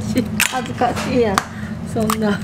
私恥ずかしいやん。そんな。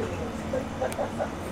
ハハハハ。